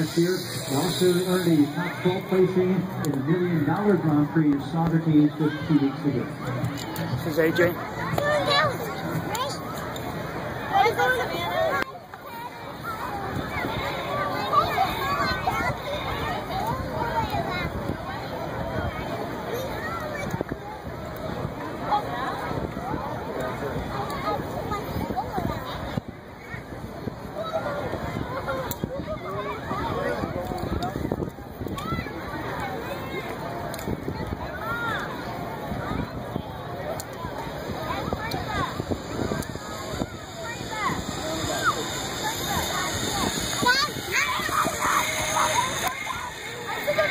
Last year, he also earned a top 12 placing in the Million Dollar Grand Prix of Saugerties just two weeks ago. This is AJ.